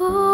Oh.